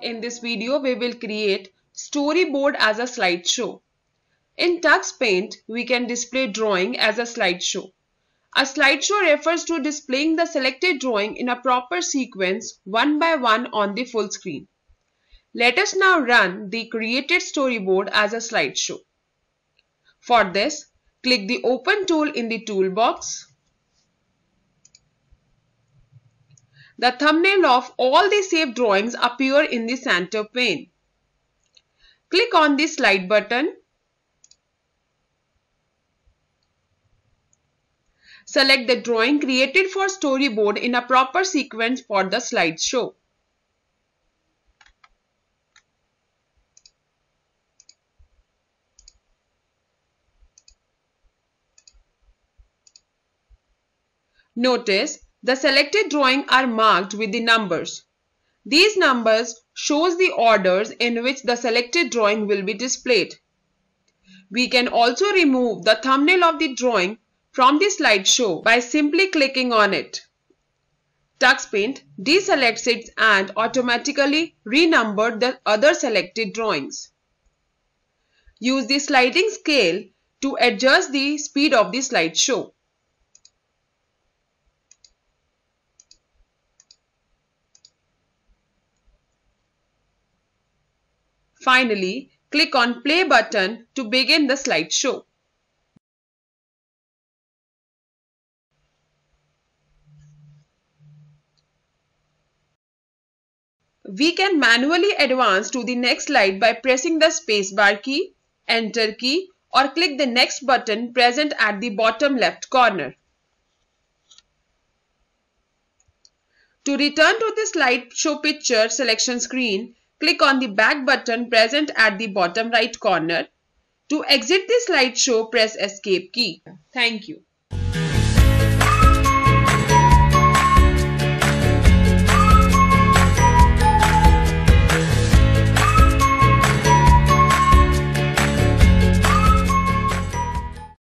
In this video, we will create storyboard as a slideshow. In Tux Paint, we can display drawing as a slideshow. A slideshow refers to displaying the selected drawing in a proper sequence one by one on the full screen. Let us now run the created storyboard as a slideshow. For this, click the Open tool in the toolbox The thumbnail of all the saved drawings appear in the center pane. Click on the slide button. Select the drawing created for storyboard in a proper sequence for the slideshow. Notice the selected drawing are marked with the numbers. These numbers shows the orders in which the selected drawing will be displayed. We can also remove the thumbnail of the drawing from the slideshow by simply clicking on it. TuxPaint deselects it and automatically renumber the other selected drawings. Use the sliding scale to adjust the speed of the slideshow. Finally, click on play button to begin the slideshow. We can manually advance to the next slide by pressing the spacebar key, enter key or click the next button present at the bottom left corner. To return to the slideshow picture selection screen, click on the back button present at the bottom right corner. To exit the slideshow, press escape key. Thank you.